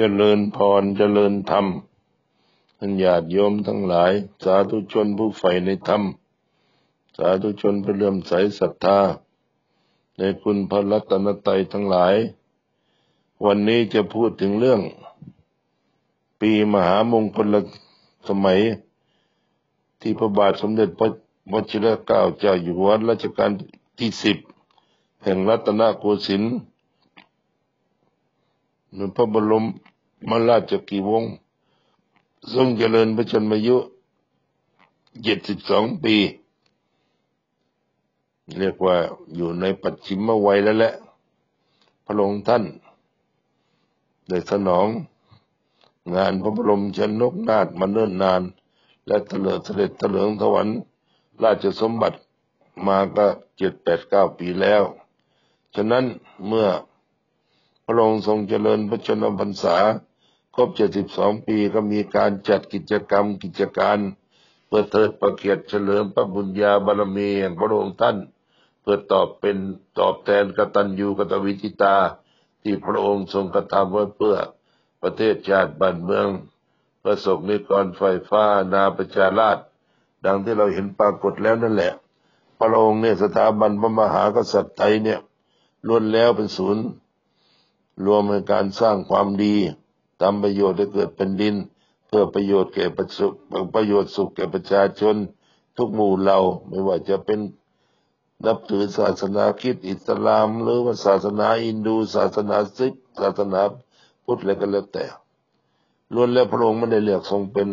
เจริญพรเจริญธรรมท่านญาติโยมทั้งหลาย สาธุชนผู้ใฝ่ในธรรม สาธุชนผู้เลื่อมใสศรัทธา ในคุณพระรัตนตรัยทั้งหลาย วันนี้จะพูดถึงเรื่อง ปีมหามงคลสมัย ที่พระบาทสมเด็จพระวชิรเกล้าเจ้าอยู่หัวรัชกาลที่สิบแห่งรัตนโกสินทร์ในพระบรม มาราชกีวงศ์ทรงเจริญพระชนมายุเจ็ดสิบสองปี เรียกว่าอยู่ในปัจฉิมวัยแล้วแหละ พระองค์ท่านได้สนองงานพระบรมชนกนาถมาเนิ่นนาน และเถลิงเสด็จเถลิงถวันราชสมบัติมาก็เจ็ดแปดเก้าปีแล้ว ฉะนั้นเมื่อพระองค์ทรงเจริญพระชนมพรรษา ครบเจ็ดสิบสองปีก็มีการจัดกิจกรรมกิจการเพื่อเทิดประเกียรติเฉลิมพระบุญญาบารมีแห่งพระองค์ท่าน เพื่อตอบเป็นตอบแทนกตัญญูกตวิจิตา ที่พระองค์ทรงกระทำไว้เพื่อประเทศชาติบ้านเมือง ประสบนิกรไฟฟ้านาประชาราชดังที่เราเห็นปรากฏแล้วนั่นแหละ พระองค์เนี่ยสถาบันพระมหากษัตริย์ไทยเนี่ยล้วนแล้วเป็นศูนย์ รวมในการสร้างความดี ทำประโยชน์ให้เกิดเป็นดิน เพื่อประโยชน์แก่ประสุประโยชน์สุขแก่ประชาชน ทุกหมู่เหล่าไม่ว่าจะเป็นนับถือศาสนาคริสต์อิสลาม หรือว่าศาสนาอินดู ศาสนาซิกศาสนาพุทธอะไรก็แล้วแต่ล้วนแล้วพระองค์ไม่ได้เลือกทรงเป็น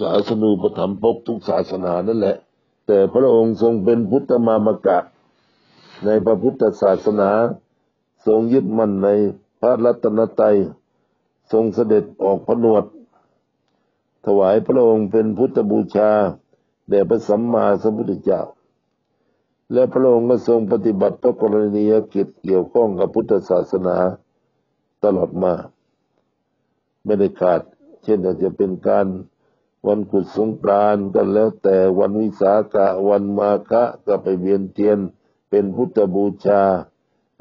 ศาสนูปถัมภกทุกศาสนานั่นแหละ แต่พระองค์ทรงเป็นพุทธมามกะ ในพระพุทธศาสนา ทรงยึดมั่นในพระรัตนตรัย ทรงเสด็จออกพนวด ถวายพระองค์เป็นพุทธบูชาแด่พระสัมมาสัมพุทธเจ้า และพระองค์ก็ทรงปฏิบัติพระกรณียกิจเกี่ยวข้องกับพุทธศาสนาตลอดมา ไม่ได้ขาด เช่นอาจจะเป็นการวันขุดสงกรานต์ก็แล้วแต่วันวิสาขะวันมาฆะก็ไปเวียนเทียนเป็นพุทธบูชา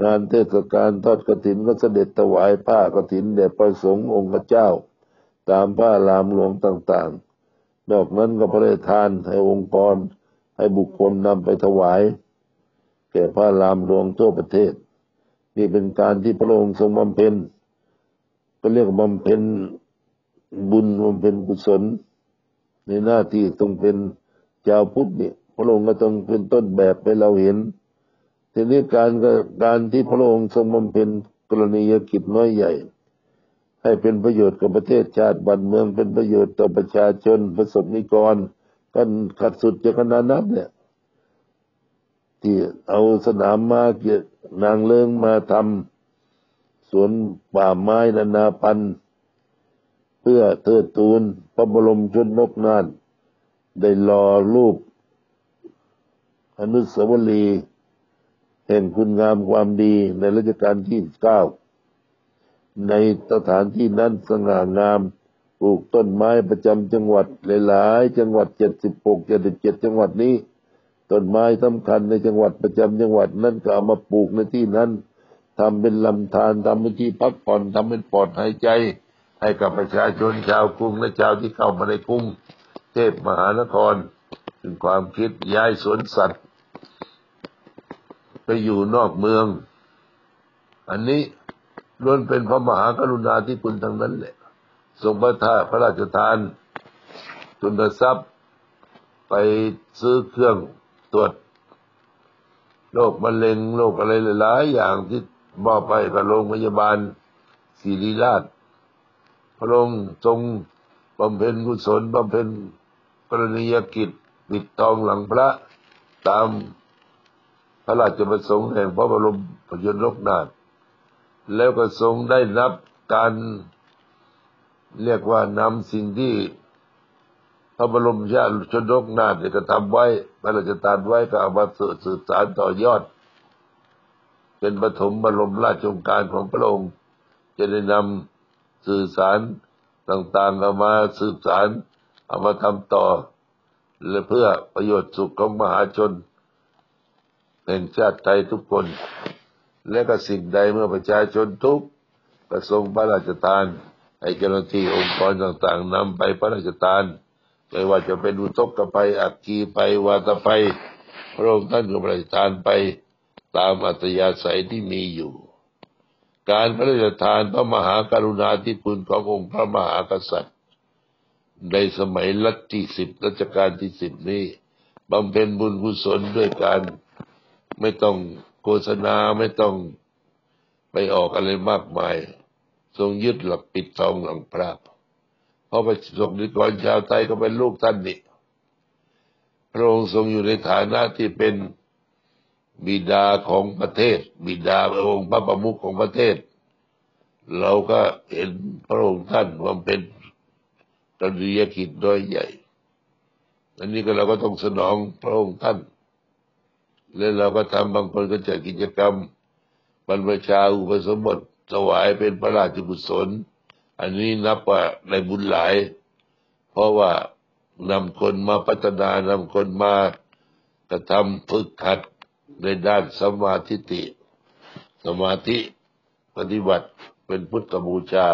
งานเทศกาลทอดกฐินก็เสด็จถวายผ้ากฐินแด่ประสงค์องค์เจ้า ตามผ้ารามหลวงต่างๆ นอกนั้นก็พระราชทานให้องค์กรให้บุคคลนำไปถวาย แก่พระรามหลวงทั่วประเทศ นี่เป็นการที่พระองค์ทรงบำเพ็ญก็เรียกบำเพ็ญบุญบำเพ็ญกุศล ในหน้าที่ทรงเป็นเจ้าพุทธเนี่ยพระองค์ก็ต้องเป็นต้นแบบให้เราเห็น ทีนี้การการที่พระองค์ทรงบำเพ็ญกรณียกิจน้อยใหญ่ ให้เป็นประโยชน์กับประเทศชาติบ้านเมืองเป็นประโยชน์ต่อประชาชนประสบนิกร กันขัดสุดจะขนาดนั้นเนี่ยที่เอาสนามมาเกียนางเลิงมาทำสวนป่าไม้นานาพันธุ์เพื่อเทิดทูนพระบรมชนกนาน ได้รอรูปอนุสาวรีย์ แห่งคุณงามความดีในรัชกาลที่เก้าในสถานที่นั้นสง่างามปลูกต้นไม้ประจำจังหวัดหลายๆจังหวัดเจ็ดสิบหกเจ็ดสิบเจ็ดจังหวัดนี้ต้นไม้สำคัญในจังหวัดประจำจังหวัดนั้นก็เอามาปลูกในที่นั้นทำเป็นลำธารทำเป็นที่พักผ่อนทำเป็นปลอดหายใจ ให้กับประชาชนชาวกรุงและชาวที่เข้ามาในกรุงเทพมหานคร ถึงความคิดย้ายสวนสัตว์ ไปอยู่นอกเมือง อันนี้ล้วนเป็นพระมหากรุณาธิคุณทั้งนั้นแหละทรงพระทาพระราชทานทุนทรัพย์ ไปซื้อเครื่องตรวจโรคมะเร็งโรคอะไรหลายอย่างที่มอบไปกับโรงพยาบาลศิริราช พระองค์ทรงบำเพ็ญกุศลบำเพ็ญกรณียกิจปิดทองหลังพระตาม พระราชประสงค์แห่งพระบรมพยนต์นาถแล้วก็ทรงได้รับการเรียกว่านำสิ่งที่พระบรมชาติชนกนาถได้กระทำไว้พระราชทานไว้ก็เอามาสืบสารต่อยอด เป็นปฐมบรมราชองการของพระองค์ จะได้นำสื่อสารต่างๆเอามาสืบสารเอามาทำต่อและเพื่อประโยชน์สุขของมหาชน แห่งชาติไทยทุกคน และก็สิ่งใดเมื่อประชาชนทุกข์ก็ทรงพระราชทานให้เจ้าหน้าที่องค์กรต่างๆนำไปพระราชทานไม่ว่าจะเป็นอุทกภัยอักคีไปวาตภัยพระองค์ท่านก็พระราชทานไปตามอัตยาศัยที่มีอยู่ การพระราชทานพระมหากรุณาธิคุณขององค์พระมหากษัตริย์ ในสมัยรัชที่สิบรัชกาลที่สิบนี้บำเพ็ญบุญกุศลด้วยการ ไม่ต้องโฆษณาไม่ต้องไปออกอะไรมากมาย ทรงยึดหลักปิดทองหลังพระเพราะประสบนิกรชาวไทยก็เป็นลูกท่านนี่พระองค์ทรงอยู่ในฐานะที่เป็นบิดาของประเทศ บิดาองค์พระประมุขของประเทศ เราก็เห็นพระองค์ท่านว่าเป็นกริยกิจโดยใหญ่ อันนี้ก็เราก็ต้องสนองพระองค์ท่าน แล้วเราก็ทำบางคนก็จัดกิจกรรมบรรพชาอุปสมบทถวายเป็นพระราชกุศล อันนี้นับว่าในบุญหลาย เพราะว่านำคนมาพัฒนานำคนมากระทำฝึกขัดในด้านสมาธิติ สมาธิปฏิบัติเป็นพุทธบูชา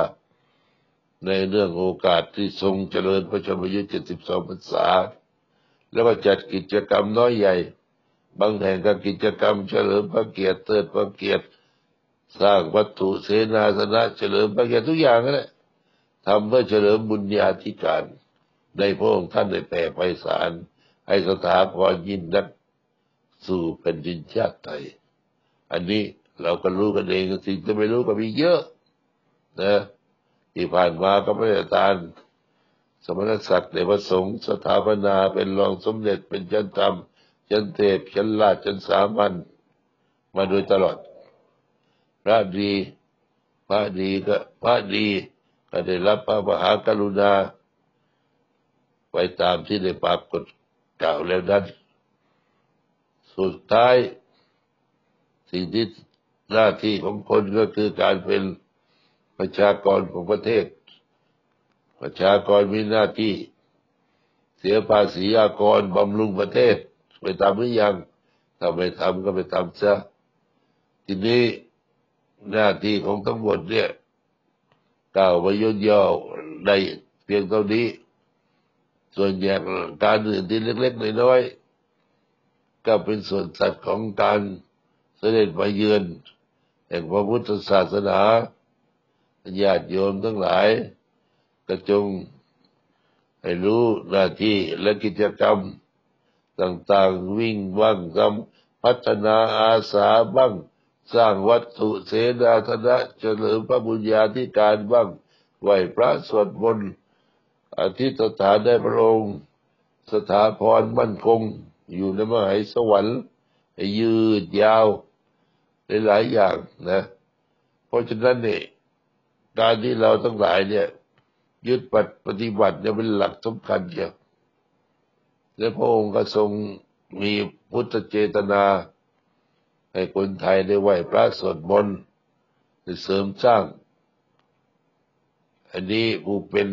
ในเรื่องโอกาสที่ทรงเจริญพระชนมยุทธ72พรรษา แล้วก็จัดกิจกรรมน้อยใหญ่ บางแห่งก็กิจกรรมเฉลิมพระเกียรติเติดพระเกียรติสร้างวัตถุเสนาสนะเฉลิมพระเกียรติทุกอย่างนั่นแหละทำเพื่อเฉลิมบุญญาธิการในพระองค์ท่านได้แผ่ไพศาลให้สถาพรยินนักสู่แผ่นดินชาติไทย อันนี้เราก็รู้กันเองสิ่งที่ไม่รู้ก็มีเยอะนะที่ผ่านมาก็ไม่ได้ตานสมณศักดิ์ในพระสงฆ์สถาปนาเป็นรองสมเด็จเป็นจันธรรม จันเทพจันลาจันสามัญมาโดยตลอด พระดี พระดีก็พระดีก็ได้รับพระมหากรุณา ไปตามที่ได้ปรากฏกล่าวแล้วนั้น สุดท้าย สิ่งที่หน้าที่ของคนก็คือการเป็นประชากรของประเทศ ประชากรมีหน้าที่ เสียภาษีอากรบำรุงประเทศ ไปทำหรือยังถ้าไม่ทำก็ไปทำซะทีนี้หน้าที่ของทั้งหมดเนี่ยกล่าวไปย่นย่อได้เพียงเท่านี้ ส่วนอย่างการอื่นที่เล็กๆน้อยๆก็เป็นส่วนสัตว์ของการเสด็จมาเยือนแห่งพระพุทธศาสนาญาติโยมทั้งหลายกระจงให้รู้หน้าที่และกิจกรรม ต่างๆ วิ่งบ้างทำพัฒนาอาสาบ้าง สร้างวัตถุเสนาธนะเฉลิมพระบุญญาธิการบ้างไหวพระสวดมนต์อธิษฐานได้พระองค์ สถาพรมั่นคง อยู่ในมหาสวรรค์ยืดยาวหลายอย่างนะ เพราะฉะนั้นเนี่ยการที่เราทั้งหลายเนี่ยยึดปฏิบัติเนี่ยเป็นหลักสำคัญเกี่ยว และพระองค์ก็ทรงมีพุทธเจตนา ให้คนไทยได้ไหวพระสวดมนต์เสริมสร้าง อันนี้ผู้เป็น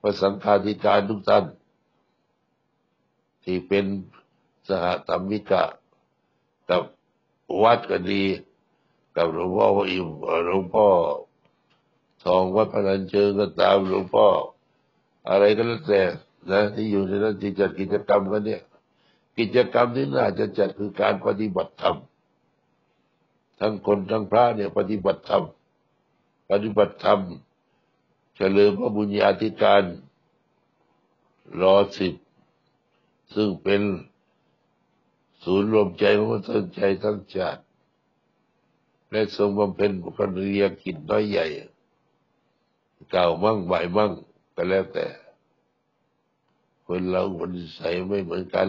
พระสังฆาธิการทุกท่านที่เป็นสหธรรมิกะ กับวัดก็ดี กับหลวงพ่ออิมหลวงพ่อทองวัดพนันเชิงก็ตามหลวงพ่ออะไรก็แล้วแต่ นะที่อยู่ในนั้นที่จัดกิจกรรมกันเนี่ย กิจกรรมที่น่าจะจัดคือการปฏิบัติธรรมทั้งคนทั้งพระเนี่ยปฏิบัติธรรมปฏิบัติธรรมเฉลิมพระบุญญาธิการรอสิบซึ่งเป็นศูนย์รวมใจของคนสนใจทั้งชาติและทรงบำเพ็ญบุคคลเรียกิจน้อยใหญ่ เก่ามั่งใบมั่งก็แล้วแต่ คนเราคนใส่ไม่เหมือนกัน